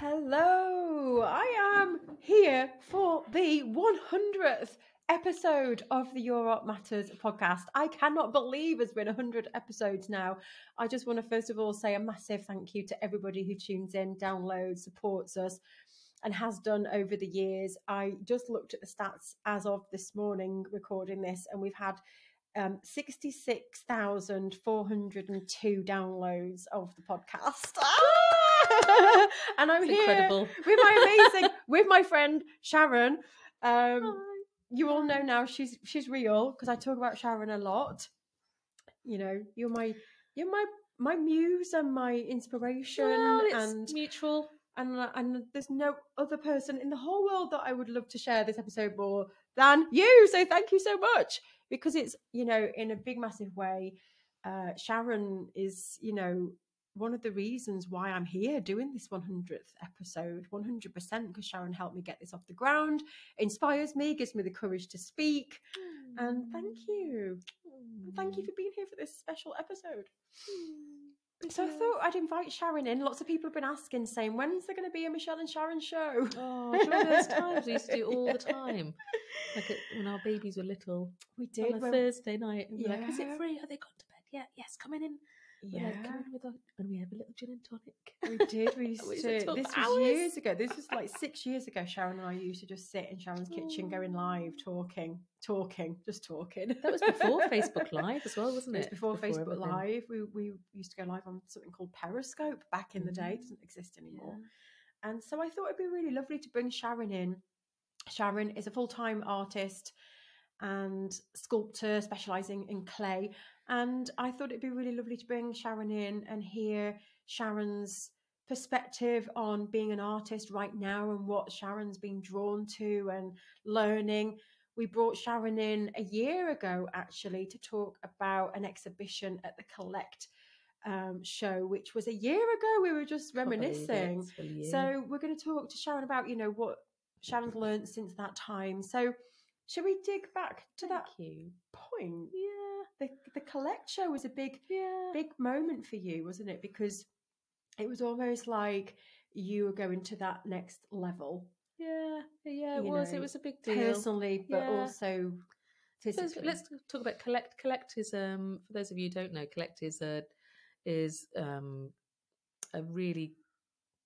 Hello, I am here for the 100th episode of the Art Matters podcast. I cannot believe it's been 100 episodes now. I just want to first of all say a massive thank you to everybody who tunes in, downloads, supports us, and has done over the years. I just looked at the stats as of this morning recording this, and we've had um, 66,402 downloads of the podcast. and I'm It's here incredible. with my amazing, with my friend Sharon. Um, you all know now she's she's real because I talk about Sharon a lot. You know, you're my you're my my muse and my inspiration, Well, and mutual. and uh, and there's no other person in the whole world that I would love to share this episode more than you. So thank you so much because it's you know in a big massive way. Uh, Sharon is you know one of the reasons why I'm here doing this 100th episode 100% because Sharon helped me get this off the ground, inspires me, gives me the courage to speak, and thank mm. you. And thank you mm. for being here for this special episode. Mm. So I thought I'd invite Sharon in. Lots of people have been asking, saying, when's there going to be a Michelle and Sharon show? Oh, do you remember those times we used to do all the time? Like at- when our babies were little. We on did. a when- Thursday night. We're like, is Yeah. it free? Are they gone to bed? Yeah, yes, coming in. We're yeah, like, come a, and we have a little gin and tonic. we did. We used We to. This for was years ago. This was like six years ago. Sharon and I used to just sit in Sharon's kitchen, going live, talking, talking, just talking. That was before Facebook Live as well, wasn't It was it? before, Facebook everything. Live. We we used to go live on something called Periscope back in the day. It Mm. doesn't exist anymore. Yeah. And so I thought it'd be really lovely to bring Sharon in. Sharon is a full time artist and sculptor specializing in clay. And I thought it'd be really lovely to bring Sharon in and hear Sharon's perspective on being an artist right now and what Sharon's been drawn to and learning. We brought Sharon in a year ago actually to talk about an exhibition at the Collect um, show, which was a year ago. We were just Can't believe it, reminiscing. it's full year. So we're going to talk to Sharon about, you know, what Sharon's learned since that time. So shall we dig back to Thank that you. point? Yeah, The the collect show was a big yeah. big moment for you, wasn't it? Because it was almost like you were going to that next level Yeah, yeah, it you was. know, it was a big deal. personally, but Yeah. also So let's talk about collect. Collect is um for those of you who don't know, collect is a is um a really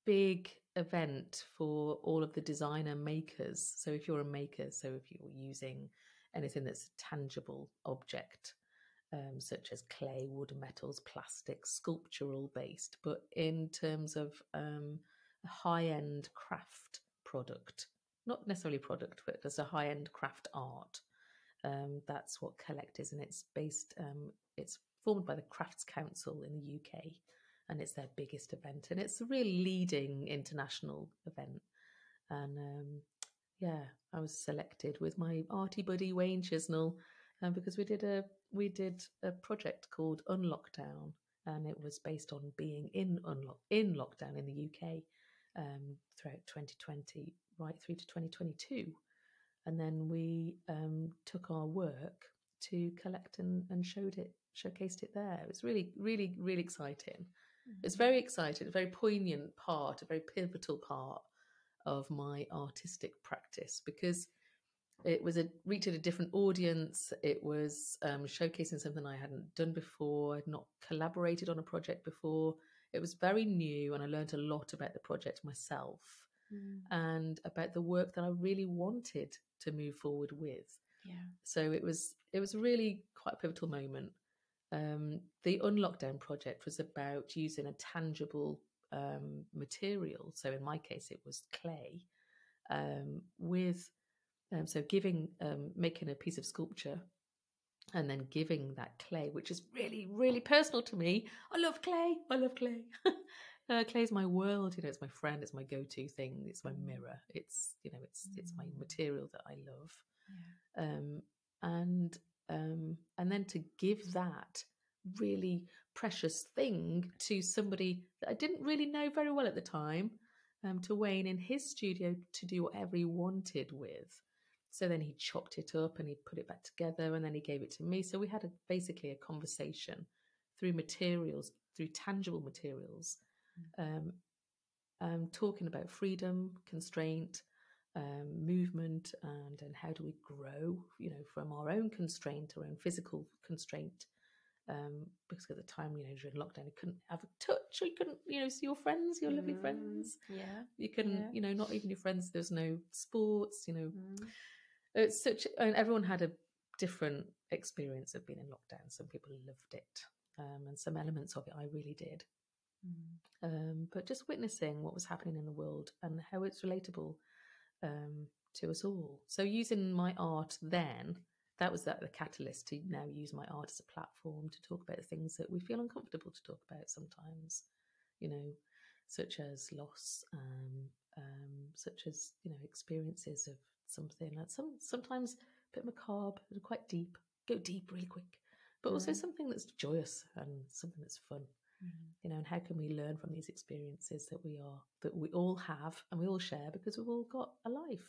big event for all of the designer makers. So if you're a maker, so if you're using anything that's a tangible object, um, such as clay, wood, metals, plastic, sculptural based, but in terms of um, a high end craft product, not necessarily product, but as a high end craft art. Um, that's what Collect is, and it's based. Um, it's formed by the Crafts Council in the UK, and it's their biggest event, and it's a real leading international event. And um, yeah, I was selected with my arty buddy Wayne Chisnell, um, because we did a we did a project called Unlockdown, and it was based on being in unlock in lockdown in the UK um, throughout 2020 right through to 2022 and then we um, took our work to collect and, and showed it showcased it there. It was really really really exciting it's very exciting a very poignant part a very pivotal part of my artistic practice because it was a reaching a different audience it was um, showcasing something i hadn't done before i'd not collaborated on a project before it was very new and i learned a lot about the project myself Mm, and about the work that I really wanted to move forward with. yeah. So it was it was really quite a pivotal moment. Um, the Unlockdown project was about using a tangible um, material. So in my case, it was clay. Um, with um, so giving um, making a piece of sculpture and then giving that clay, which is really really personal to me. I love clay. I love clay. Uh, is my world, you know. It's my friend. It's my go-to thing. It's my mirror. It's you know, it's it's my Mm. material that I love Yeah. um, and um, and then to give that really precious thing to somebody that I didn't really know very well at the time, um, to Wayne in his studio to do whatever he wanted with. So then he chopped it up and he put it back together, and then he gave it to me. So we had a, basically a conversation through materials, through tangible materials, um, um, talking about freedom, constraint, um, movement, and and how do we grow, you know, from our own constraint, our own physical constraint. Um, because at the time, you know, during lockdown, you couldn't have a touch, or you couldn't, you know, see your friends, your lovely Mm, friends. Yeah. You couldn't, Yeah. you know, not even your friends. There's no sports, you know. Mm. It's such, and everyone had a different experience of being in lockdown. Some people loved it, um, and some elements of it I really did. Mm. Um, but just witnessing what was happening in the world and how it's relatable um, to us all. So using my art then, that was that the catalyst to now use my art as a platform to talk about things that we feel uncomfortable to talk about sometimes, you know, such as loss, um, um, such as you know experiences of something that's some sometimes a bit macabre and quite deep, go deep really quick, but also Mhm. something that's joyous and something that's fun you know and how can we learn from these experiences that we are that we all have and we all share because we've all got a life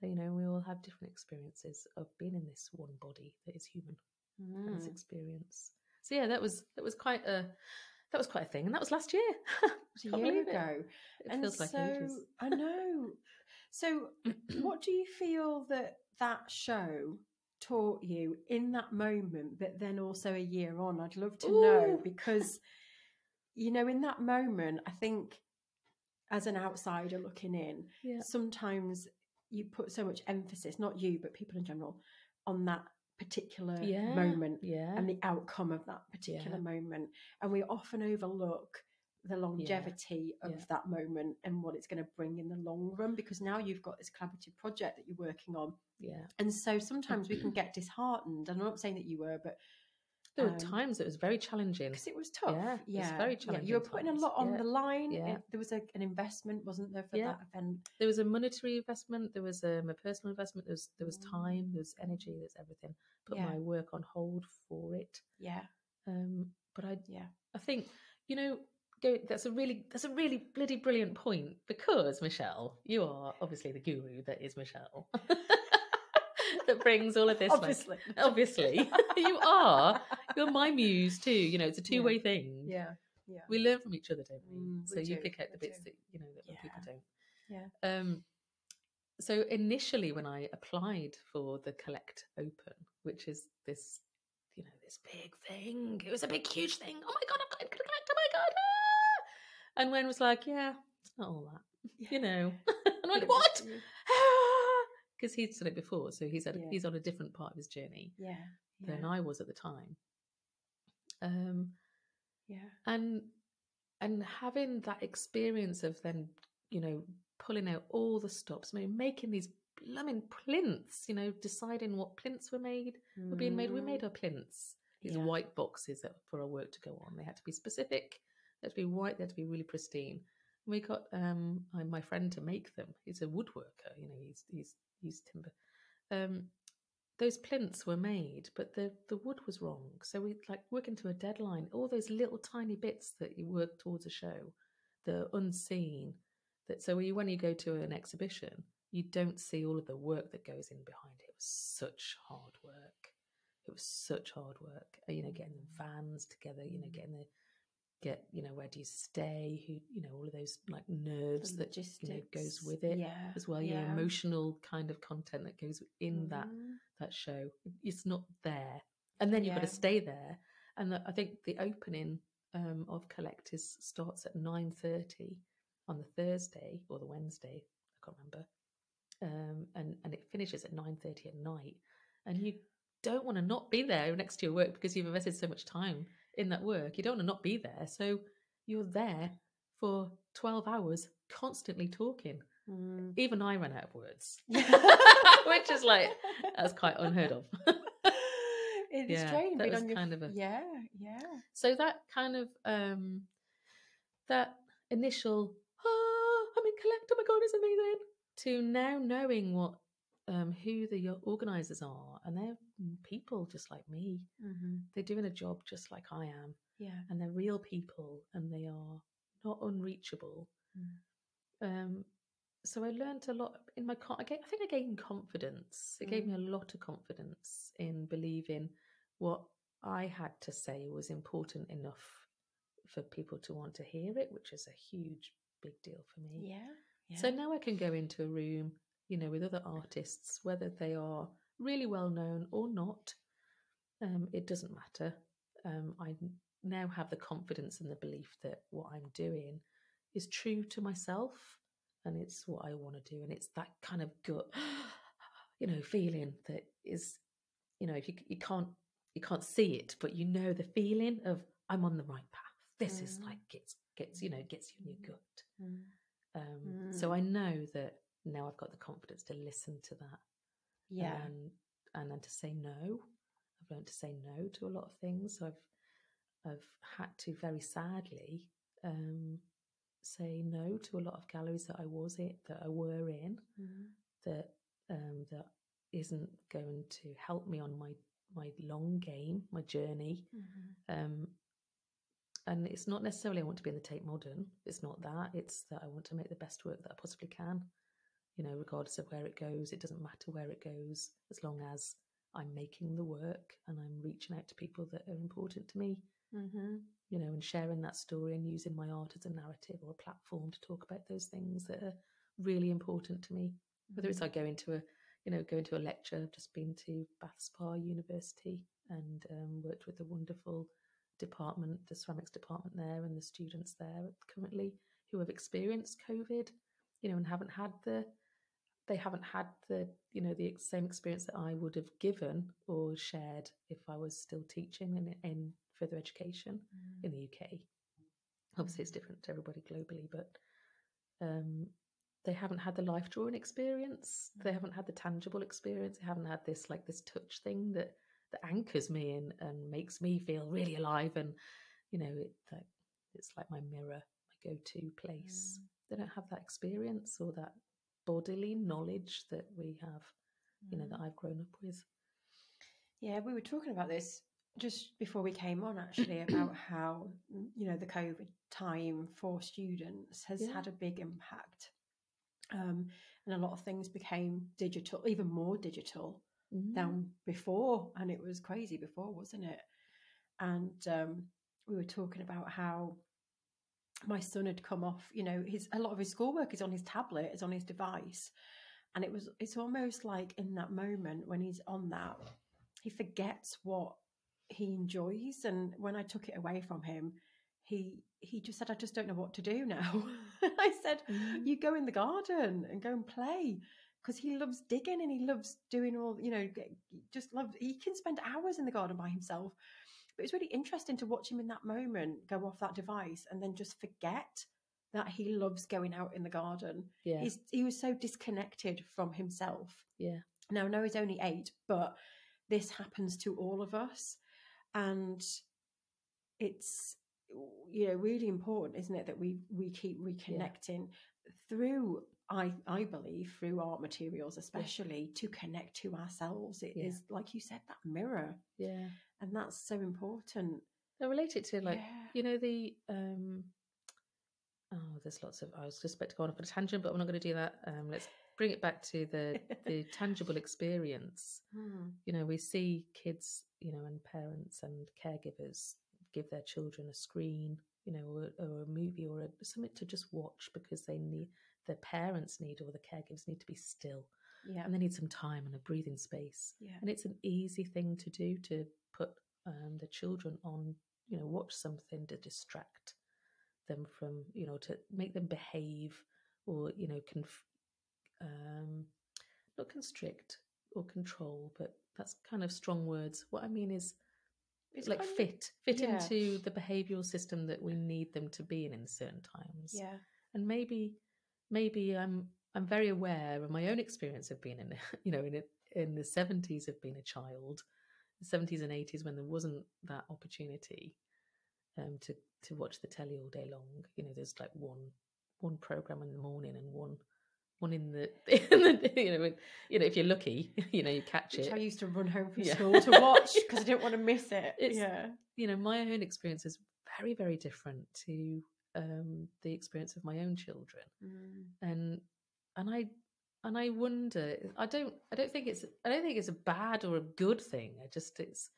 So, you know we all have different experiences of being in this one body that is human and this Mm. experience so yeah that was that was quite a that was quite a thing and that was last year It a year believe it. ago. it and feels like so ages I know. So, what do you feel that that show taught you in that moment, but then also a year on? I'd love to know because, you know, in that moment, I think as an outsider looking in, yeah sometimes you put so much emphasis, not you, but people in general, on that particular yeah moment yeah and the outcome of that particular moment. And we often overlook the longevity of yeah. that moment and what it's going to bring in the long run because now you've got this collaborative project that you're working on. yeah And so sometimes we can get disheartened. And I'm not saying that you were, but there were Um, times it was very challenging because it was tough. Yeah, Yeah, it was very yeah. You were challenging putting a lot on Yeah. the line. Yeah. and There was a, an investment, wasn't there, for Yeah. that event? there was a monetary investment there was um, a personal investment there was there was time there was energy There's everything put Yeah. my work on hold for it Yeah, um but i yeah. i think you know go that's a really that's a really bloody brilliant point because michelle you are obviously the guru that is michelle that brings all of this like- Obviously. obviously you are you're my muse too you know it's a two-way thing Yeah, yeah. we learn from each other don't we Mm, so we you do, pick out the we bits do. that you know that other people don't Yeah. um so initially when i applied for the collect open which is this you know this big thing it was a big huge thing oh my god i've got to collect oh my god! And Wayne was like yeah it's not all that you know? And i'm like what? because he'd done it before so he's at, Yeah. he's on a different part of his journey Yeah, than i was at the time. Um yeah. and and having that experience of then you know pulling out all the stops I mean, making these blooming plinths you know deciding what plinths were made were being made we made Mm, our plinths. These Yeah. white boxes that for our work to go on they had to be specific they had to be white they had to be really pristine and we got um my friend to make them he's a woodworker you know he's he's he's timber um those plinths were made, but the the wood was wrong. So we like working to a deadline. All those little tiny bits that you work towards a show, the unseen. That so when you, when you go to an exhibition, you don't see all of the work that goes in behind it. It was such hard work. It was such hard work. Uh, You know, getting the vans together. You know, getting the get you know where do you stay? Who you know all of those like nerves that you know goes with it yeah, as well. You know, emotional kind of content that goes in that Mhm. that show. It's not there, and then you've got to stay there. And the, I think the opening um, of collectors starts at nine thirty on the Thursday or the Wednesday. I can't remember, um, and and it finishes at nine thirty at night. And you don't want to not be there next to your work because you've invested so much time in that work. You don't want to not be there, so you're there for twelve hours, constantly talking. Mm. Even I ran out of words, which is like that's quite unheard of. It's Yeah, strange. that was on your kind f- of a- yeah, yeah. so that kind of um that initial oh i'm in collect oh my god it's amazing to now knowing what um who the organizers are and they're people just like me Mm-hmm. they're doing a job just like i am Yeah. and they're real people and they are not unreachable Mm. um so i learned a lot in my I, I think i gained confidence it gave me a lot of confidence in believing what i had to say was important enough for people to want to hear it which is a huge big deal for me. Yeah. yeah. So now I can go into a room, you know, with other artists, whether they are really well known or not. Um, it doesn't matter. Um, I now have the confidence and the belief that what I'm doing is true to myself and it's what I want to do. And it's that kind of gut, you know, feeling that is, you know, if you, you can't, you can't see it, but you know, the feeling of I'm on the right path. This mm. is like, gets, gets, you know, gets you in your gut. Mm. Um, mm. So I know that now I've got the confidence to listen to that. Yeah. And, and then to say no. I've learned to say no to a lot of things. So I've I've had to very sadly um, say no to a lot of galleries that I was in, that I were in, mm-hmm. that um, that isn't going to help me on my my long game, my journey. Mm-hmm. Um, and it's not necessarily I want to be in the Tate Modern. It's not that. It's that I want to make the best work that I possibly can. You know, regardless of where it goes, it doesn't matter where it goes as long as I'm making the work and I'm reaching out to people that are important to me mm-hmm. you know, and sharing that story and using my art as a narrative or a platform to talk about those things that are really important to me. Mm-hmm. Whether it's like going I go into a, you know, going to a lecture. I've just been to Bath Spa University and um, worked with a wonderful department, the ceramics department there, and the students there currently who have experienced COVID, you know, and haven't had the they haven't had the you know the same experience that I would have given or shared if I was still teaching in in further education mm. in the UK. Obviously, it's different to everybody globally, but um, they haven't had the life drawing experience. Mm. They haven't had the tangible experience. They haven't had this like this touch thing that that anchors me in and makes me feel really alive. And you know, it like, it's like my mirror, my go-to place. Mm. They don't have that experience or that bodily knowledge that we have. You know, that mm. I've grown up with. Yeah, we were talking about this just before we came on actually about how you know the covid time for students has yeah. had a big impact um, and a lot of things became digital even more digital mm. than before and it was crazy before wasn't it and um, we were talking about how my son had come off you know his a lot of his schoolwork is on his tablet is on his device and it was it's almost like in that moment when he's on that he forgets what he enjoys. And when I took it away from him, he he just said, "I just don't know what to do now." I said, mm-hmm. "You go in the garden and go and play." Because he loves digging and he loves doing all, you know, just love. He can spend hours in the garden by himself, but it's really interesting to watch him in that moment go off that device and then just forget that he loves going out in the garden. Yeah. He's, he was so disconnected from himself. Yeah. Now, I know he's only eight, but this happens to all of us and it's you know really important isn't it that we we keep reconnecting yeah. through i i believe through art materials especially yeah. to connect to ourselves It is like you said that mirror yeah and that's so important i relate it to like you know the um oh there's lots of i was just about to go on for a tangent but i'm not going to do that um let's bring it back to the the tangible experience hmm. you know we see kids you know and parents and caregivers give their children a screen you know or, or a movie or a, something to just watch because they need their parents need or the caregivers need to be still yeah. and they need some time and a breathing space yeah. and it's an easy thing to do to put um, the children on you know watch something to distract them from you know to make them behave or you know conf- um, not constrict or control, but that's kind of strong words. What I mean is it's like fit, fit yeah. into the behavioural system that we need them to be in in certain times. Yeah, and maybe, maybe I'm I'm very aware of my own experience of being in, you know, in it in the seventies of being a child, the seventies and eighties when there wasn't that opportunity um, to to watch the telly all day long. You know, there's like one one program in the morning and one one in the, in the you know you know if you're lucky you know you catch Which it I used to run home from yeah. school to watch because I didn't want to miss it it's, yeah you know my own experience is very very different to um, the experience of my own children mm. and and I and I wonder I don't I don't think it's I don't think it's a bad or a good thing. I just it's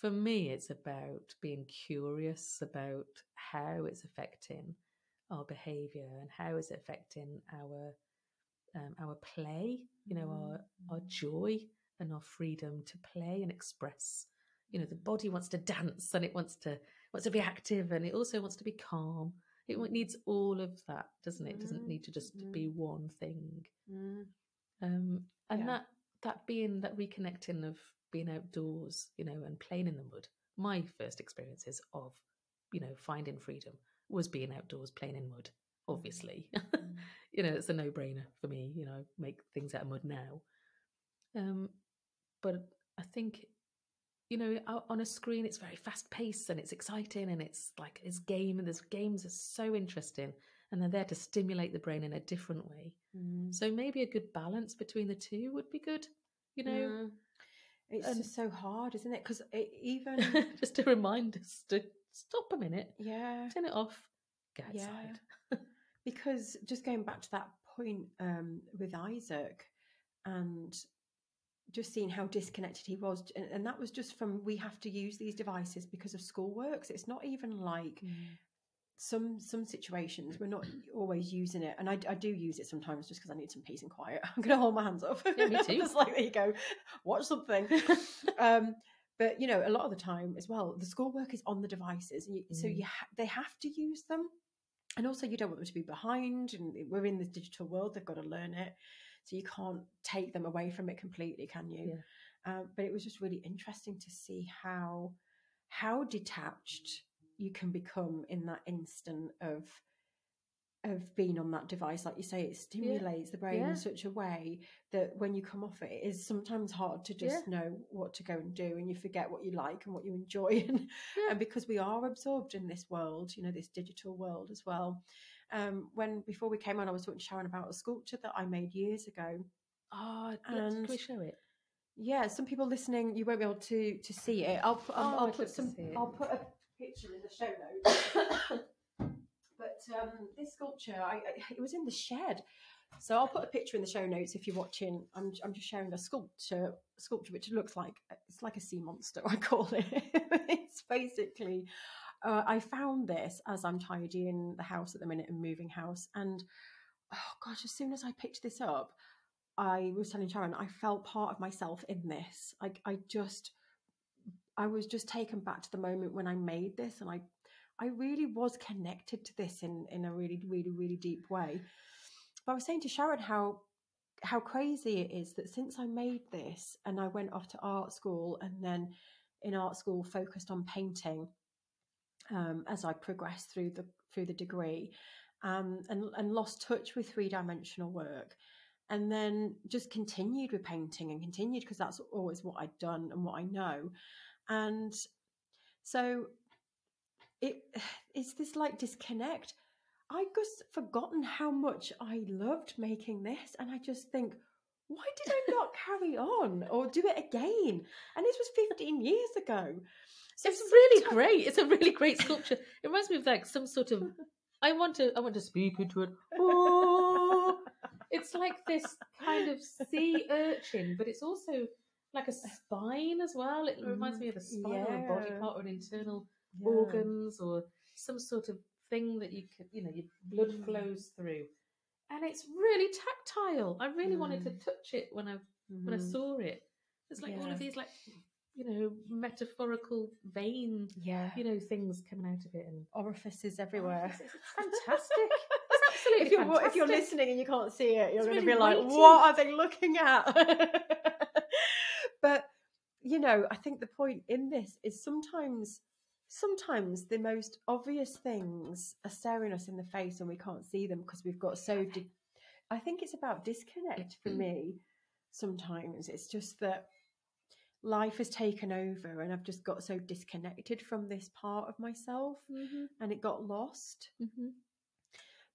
for me it's about being curious about how it's affecting our behavior and how is it affecting our um, our play you know our our Mm. joy and our freedom to play and express. You know the body wants to dance and it wants to wants to be active and it also wants to be calm it needs all of that doesn't it it doesn't need to just mm. be one thing Mm. um and Yeah. that that being that reconnecting of being outdoors you know and playing in the mud my first experiences of you know finding freedom was being outdoors playing in mud obviously Mm. you know it's a no-brainer for me you know make things out of mud now um but i think you know on a screen it's very fast paced and it's exciting and it's like it's game and there's games are so interesting and they're there to stimulate the brain in a different way Mm. so maybe a good balance between the two would be good you know Mm. It's and- just so hard, isn't it? Because even just to remind us to stop a minute yeah, turn it off go Yeah. outside because just going back to that point um, with Isaac and just seeing how disconnected he was, and, and that was just from we have to use these devices because of schoolwork. So it's not even like some some situations we're not always using it, and I, I do use it sometimes just because I need some peace and quiet. I'm going to hold my hands up. Yeah, me too. just like there you go, watch something. um, but you know, a lot of the time as well, the schoolwork is on the devices, you, so Mm. you ha- they have to use them, and also you don't want them to be behind. And we're in this digital world; they've got to learn it, so you can't take them away from it completely, can you? Um, but it was just really interesting to see how how detached you can become in that instant of of being on that device like you say it stimulates the brain Yeah. in such a way that when you come off it it is sometimes hard to just know what to go and do and you forget what you like and what you enjoy and, Yeah. and because we are absorbed in this world you know this digital world as well um when before we came on i was talking to sharon about a sculpture that i made years ago oh let's- can And- we show it yeah, some people listening, you won't be able to to see it. I'll put, Oh, I'll, put some. it. I'll put a picture in the show notes. but um, this sculpture, I, I, it was in the shed, so I'll put a picture in the show notes if you're watching. I'm I'm just showing a sculpture sculpture which looks like it's like a sea monster. I call it. it's basically. Uh, I found this as I'm tidying the house at the minute and moving house, and oh gosh, as soon as I picked this up, I was telling Sharon, I felt part of myself in this. Like I just, I was just taken back to the moment when I made this, and I, I really was connected to this in in a really, really, really deep way. But I was saying to Sharon how how crazy it is that since I made this and I went off to art school and then in art school focused on painting um, as I progressed through the through the degree um, and and lost touch with three dimensional work and then just continued with painting and continued because that's always what I'd done and what I know. And so it it's this like disconnect. I just forgotten how much I loved making this, and I just think, why did I not carry on or do it again? And this was 15 years ago. So it's really great. It's a really great sculpture. It reminds me of like some sort of. I want to. I want to speak into it. Oh, it's like this kind of sea urchin, but it's also like a spine as well. It reminds Mhm. me of a spine or a body part or an internal Yeah. organs or some sort of thing that you could, you know, your blood Mm. flows through, and it's really tactile. I really wanted to Mm. touch it when I when I Mhm. saw it. It's like all of these like you know metaphorical vein Yeah. you know things coming out of it and Orifices everywhere. It's, it's fantastic. It's absolutely if you're fantastic. if you're listening and you can't see it, you're It's going to really be like, weighty. "What are they looking at?" but you know, I think the point in this is sometimes, sometimes the most obvious things are staring us in the face and we can't see them because we've got so. Di- I think it's about disconnect for mm. me. Sometimes it's just that life has taken over and I've just got so disconnected from this part of myself Mhm, and it got lost. Mhm.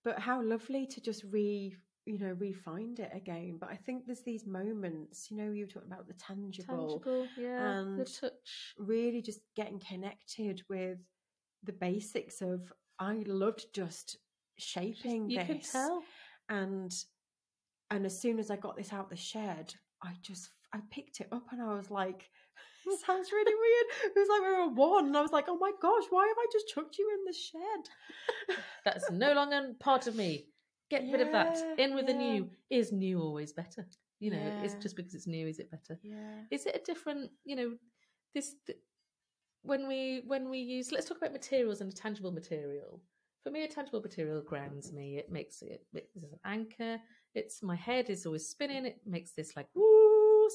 but how lovely to just re you know re-find it again. But i think there's these moments you know you were talking about the tangible, tangible yeah the and touch. really just getting connected with the basics of i loved just shaping you this. and and as soon as i got this out the shed i just i picked it up and i was like It sounds really weird. It was like we were one, and I was like, "Oh my gosh, why have I just chucked you in the shed?" That's no longer part of me. Get rid of that. In with the new. Is new always better? You know, it's just because it's new, is it better? Yeah. Is it a different? You know, this th- when we when we use. Let's talk about materials and a tangible material. For me, a tangible material grounds me. It makes it. It's an anchor. It's my head is always spinning. It makes this like woo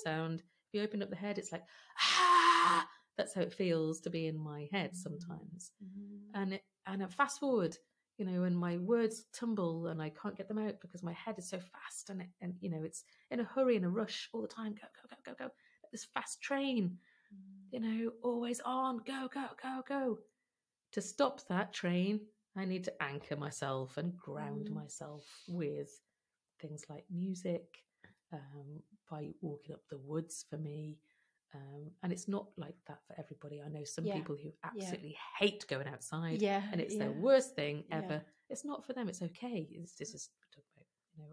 sound. If you open up the head, it's like ah. That's how it feels to be in my head sometimes. And it, and a fast forward, you know, and my words tumble and I can't get them out because my head is so fast and it, and you know it's in a hurry and a rush all the time. Go go go go go. This fast train, you know, always on. Go go go go. To stop that train, I need to anchor myself and ground Mm. myself with things like music, um, by walking up the woods for me. Um, and it's not like that for everybody. I know some Yeah. people who absolutely hate going outside Yeah. and it's yeah. the worst thing Yeah. ever. It's not for them. It's okay. It's this is talking about you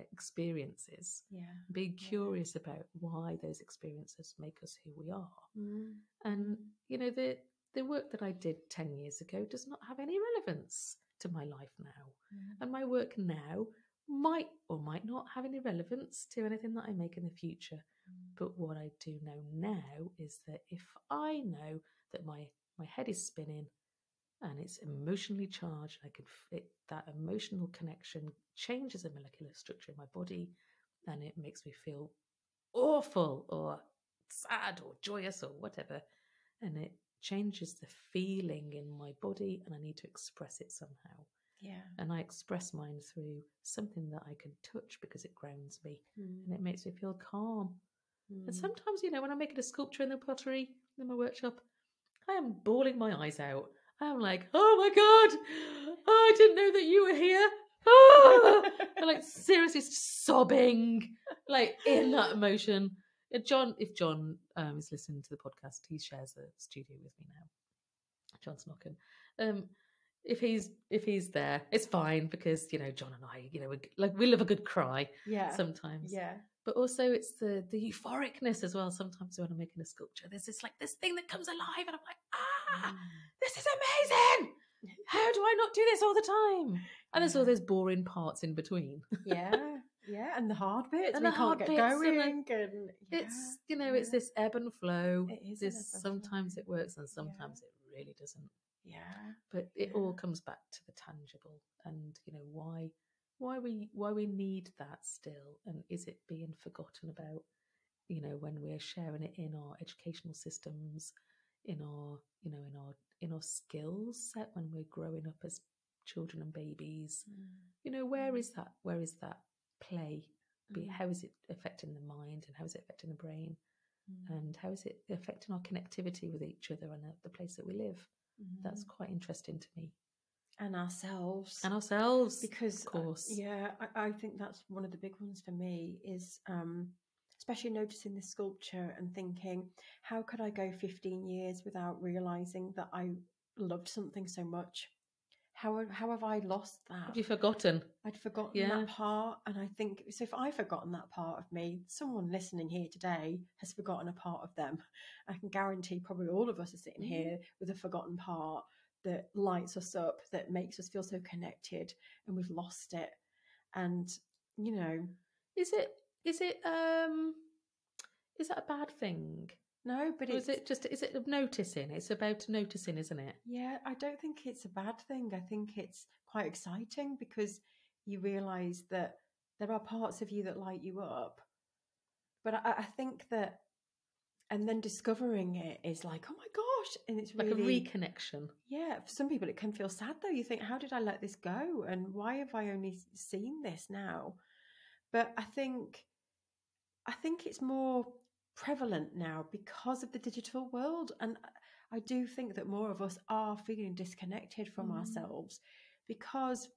know experiences. Yeah. Be Yeah. curious about why those experiences make us who we are. Mm. And you know the the work that I did ten years ago does not have any relevance to my life now, Mm. and my work now might or might not have any relevance to anything that I make in the future. Mm. But what I do know now is that if I know that my my head is spinning and it's emotionally charged, I can fit that emotional connection changes the molecular structure in my body, and it makes me feel awful or sad or joyous or whatever, and it changes the feeling in my body, and I need to express it somehow. Yeah. And I express mine through something that I can touch because it grounds me Mm. and it makes me feel calm. And Mm. sometimes, you know, when I'm making a sculpture in the pottery in my workshop, I am bawling my eyes out. I'm like, oh my god, oh, I didn't know that you were here. Ah! I'm like seriously sobbing, like in that emotion. Uh, John, if John um, is listening to the podcast, he shares a studio with me now. John Snocken. Um, if he's if he's there, it's fine because you know John and I, you know, we, like we love a good cry yeah. sometimes Yeah. but also it's the the euphoricness as well. Sometimes when I'm making a sculpture, there's this like this thing that comes alive, and I'm like, ah, this is amazing. How do I not do this all the time? And there's all those boring parts in between. yeah. Yeah. And the hard bits. And we the can't hard get bits and the- going. And, It's you know, it's this ebb and flow. It is This sometimes flow. it works and sometimes it really doesn't. Yeah. But it all comes back to the tangible and you know why why we why we need that still and is it being forgotten about you know when we're sharing it in our educational systems in our you know in our in our skills set when we're growing up as children and babies? You know where is that where is that play? Mm. how is it affecting the mind and how is it affecting the brain? Mm. and how is it affecting our connectivity with each other and the place that we live that's Mm. quite interesting to me and ourselves. and ourselves because of uh, course yeah I, I think that's one of the big ones for me is um especially noticing this sculpture and thinking how could i go 15 years without realizing that i loved something so much how, have- how have i lost that? have you forgotten? I'd forgotten Yeah. that part and i think so if i've forgotten that part of me someone listening here today has forgotten a part of them. I can guarantee probably all of us are sitting Mhm. here with a forgotten part that lights us up that makes us feel so connected and we've lost it. And you know is it is it um is that a bad thing no but is it just is it noticing? It's about noticing isn't it? Yeah i don't think it's a bad thing. I think it's quite exciting because you realize that there are parts of you that light you up. But i, I think that and then discovering it is like oh my gosh and it's like really a reconnection. Yeah for some people it can feel sad though. You think how did i let this go? And why have i only seen this now? But i think i think it's more prevalent now because of the digital world and I- do think that more of us are feeling disconnected from Mhm. ourselves because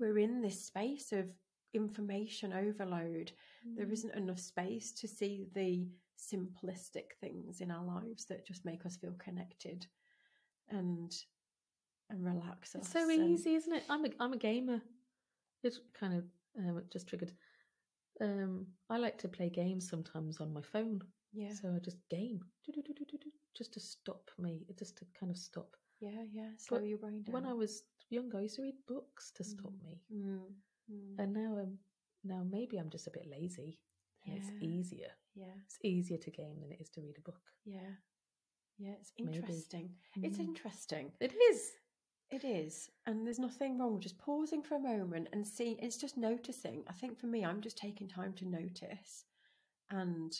we're in this space of information overload. There isn't enough space to see the simplistic things in our lives that just make us feel connected and and relax it's so easy isn't it? I'm a, I'm a gamer. It kind of um, just triggered um i like to play games sometimes on my phone Yeah. So I just game just to stop me, just to kind of stop. Yeah, yeah. Slow But your brain down. When I was younger, I used to read books to stop Mm. me, Mm, mm. and now I'm now maybe I'm just a bit lazy, and it's easier. yeah, It's easier to game than it is to read a book. yeah, yeah. It's Maybe. interesting. It's Mm. interesting. It is. It is, and there's nothing wrong with just pausing for a moment and see. It's just noticing. I think for me, I'm just taking time to notice, and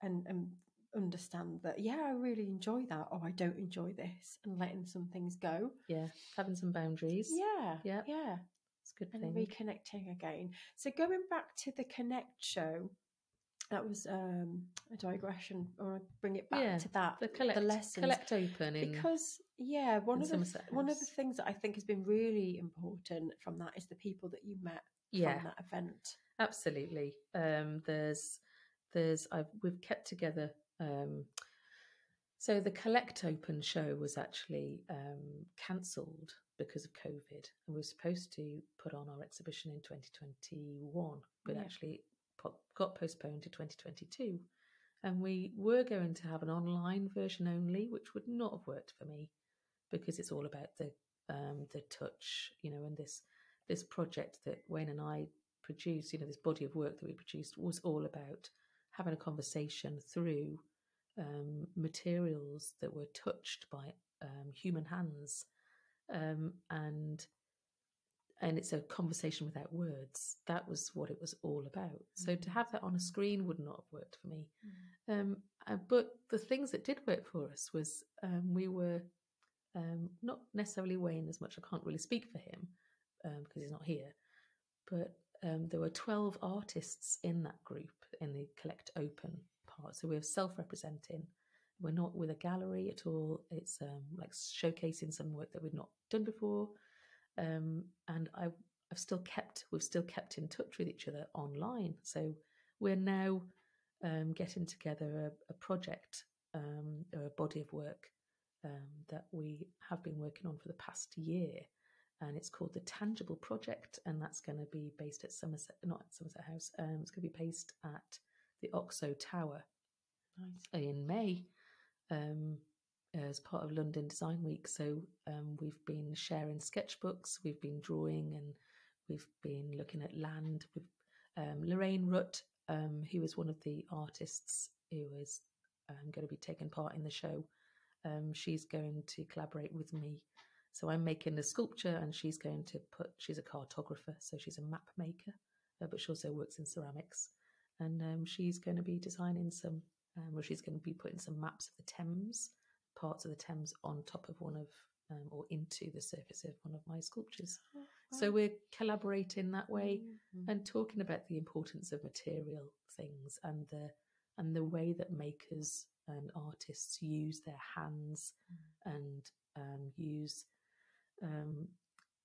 and and understand that. Yeah, I really enjoy that, or I don't enjoy this, and letting some things go. Yeah, having some boundaries. Yeah, Yeah. yeah. it's a good and thing. reconnecting again. So going back to the Collect show, that was um, a digression, or I bring it back Yeah, to that the collect, lessons collect open because yeah, one of the one of the things that I think has been really important from that is the people that you met yeah, from that event. absolutely. Um, there's there's I've we've kept together. Um, so the collect open show was actually um, cancelled because of COVID, and we were supposed to put on our exhibition in 2021, but Yeah. actually po- got postponed to 2022. And we were going to have an online version only, which would not have worked for me because it's all about the um, the touch, you know, and this this project that Wayne and I produced, you know, this body of work that we produced was all about having a conversation through um, materials that were touched by um, human hands, um, and and it's a conversation without words. That was what it was all about. So to have that on a screen would not have worked for me. Um, uh, but the things that did work for us was um, we were um, not necessarily Wayne as much. I can't really speak for him um, because he's not here. But um, there were 12 artists in that group in the Collect Open part. So we're self representing. We're not with a gallery at all. It's um, like showcasing some work that we've not done before. Um, and I've, I've still kept, we've still kept in touch with each other online. So we're now um, getting together a, a project or a body of work um, that we have been working on for the past year. And it's called the Tangible Project, and that's going to be based at Somerset, not at Somerset House. Um, it's going to be based at the Oxo Tower Nice. in May um, as part of London Design Week. So um, we've been sharing sketchbooks, we've been drawing, and we've been looking at land. With um, Lorraine Rutt, um, who is one of the artists who is um, going to be taking part in the show, um, she's going to collaborate with me. So I'm making the sculpture, and she's going to put. She's a cartographer, so she's a map maker, uh, but she also works in ceramics, and um, she's going to be designing some um, where she's going to be putting some maps of the Thames, parts of the Thames on top of one of um, or into the surface of one of my sculptures. So we're collaborating that way Mhm. and talking about the importance of material things and the and the way that makers and artists use their hands and um, use um,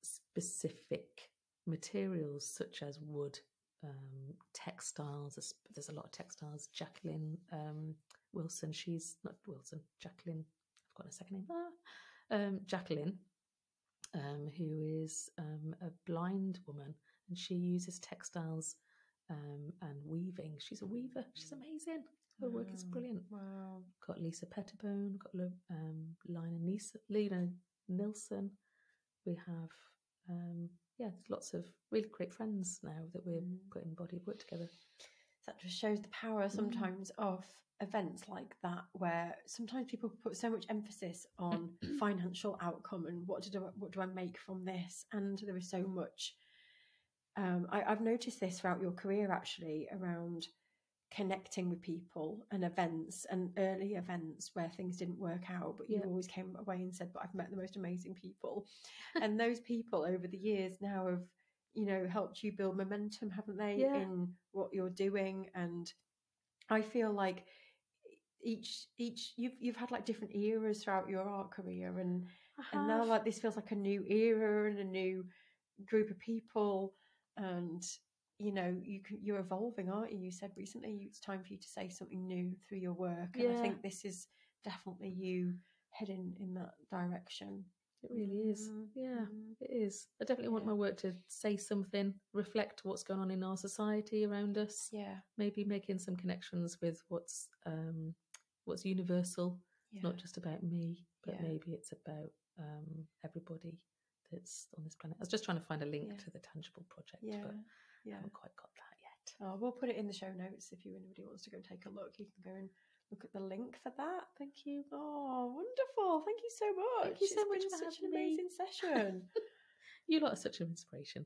specific materials such as wood, um, textiles. There's, there's a lot of textiles. Jacqueline um, Wilson, she's not Wilson. Jacqueline, I've got a second name. Ah, um, Jacqueline, um, who is um, a blind woman, and she uses textiles um, and weaving. She's a weaver. She's amazing. Her work is Wow. brilliant. Wow. Got Lisa Pettibone. Got um, Lina Nisa, Lena Nilsson. We have um, yeah, lots of really great friends now that we're Mm. putting body of work together. that just shows the power sometimes of events like that where sometimes people put so much emphasis on financial outcome and what do I, what do I make from this and there is so much um, I, I've noticed this throughout your career actually around connecting with people and events and early events where things didn't work out but you Yeah. always came away and said but I've met the most amazing people and those people over the years now have you know helped you build momentum haven't they Yeah. in what you're doing and i feel like each each you've you've had like different eras throughout your art career and and now like this feels like a new era and a new group of people and you know you can you're evolving aren't you you said recently it's time for you to say something new through your work and i think this is definitely you heading in that direction It really is. Mm, Yeah, mm. it is. I definitely want Yeah. my work to say something, reflect what's going on in our society around us. Yeah. Maybe making some connections with what's um, what's universal. Yeah. Not just about me, but Yeah. maybe it's about um, everybody that's on this planet. I was just trying to find a link Yeah. to the tangible project, yeah. I haven't quite got that yet. Oh, we'll put it in the show notes if you anybody wants to go take a look. You can go and look at the link for that. Thank you. Oh, wonderful! Thank you so much. Thank you so It's much been for such an me. amazing session. You lot are such an inspiration.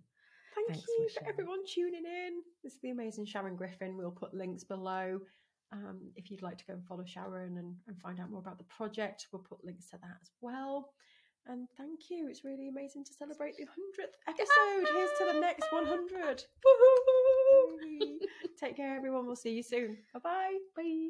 Thank Thanks, you Michelle. for everyone tuning in. This is the amazing Sharon Griffin. We'll put links below. Um, if you'd like to go and follow Sharon and, and find out more about the project, we'll put links to that as well. And thank you. It's really amazing to celebrate the 100th episode. Here's to the next 100. Take care, everyone. We'll see you soon. Bye-bye. Bye.